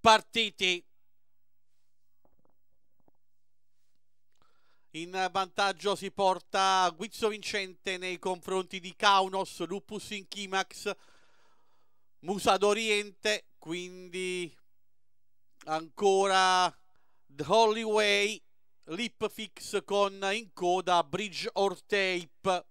partiti. In vantaggio si porta Guizzo Vincente nei confronti di Kaunos, Lupus Inchimax, Musa d'Oriente, quindi ancora The Holy Way, Lip Fix con in coda Bridge or Tape.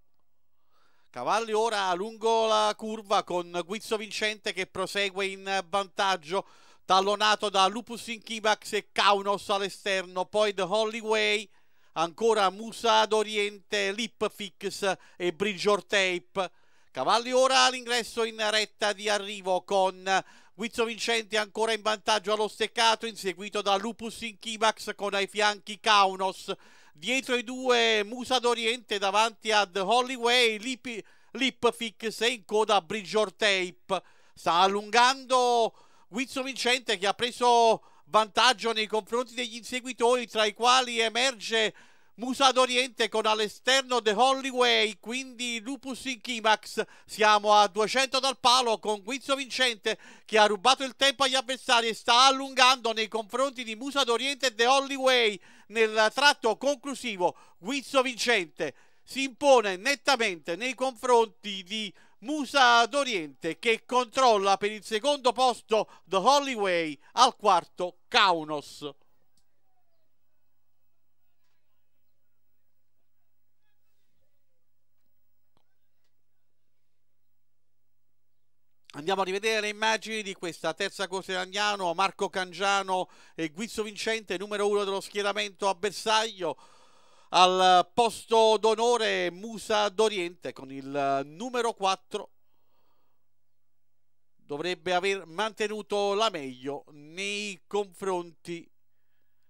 Cavalli ora lungo la curva con Guizzo Vincente che prosegue in vantaggio, tallonato da Lupus Inchimax e Kaunos all'esterno, poi The Holy ancora Musa d'Oriente, Lip Fix e Bridge Tape. Cavalli ora all'ingresso in retta di arrivo con Guizzo Vincenti ancora in vantaggio allo steccato, inseguito da Lupus Inchimax con ai fianchi Kaunos. Dietro i due Musa d'Oriente davanti ad Hollyway, Lip, Lip e in coda Bridge Tape. Sta allungando Guizzo Vincente che ha preso vantaggio nei confronti degli inseguitori, tra i quali emerge Musa d'Oriente con all'esterno The Holy Way, quindi Lupus in Kimax. Siamo a 200 dal palo con Guizzo Vincente che ha rubato il tempo agli avversari e sta allungando nei confronti di Musa d'Oriente e The Holy Way nel tratto conclusivo. Guizzo Vincente si impone nettamente nei confronti di Musa d'Oriente che controlla per il secondo posto The Holy Way al quarto Kaunos. Andiamo a rivedere le immagini di questa terza corsa dell'Agnano, Marco Cangiano e Guizzo Vincente, numero uno dello schieramento a bersaglio. Al posto d'onore Musa d'Oriente con il numero 4 dovrebbe aver mantenuto la meglio nei confronti.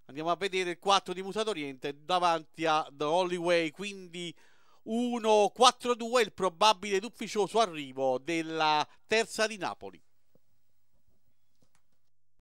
Andiamo a vedere il 4 di Musa d'Oriente davanti a The Holy Way quindi 1-4-2 il probabile ed ufficioso arrivo della terza di Napoli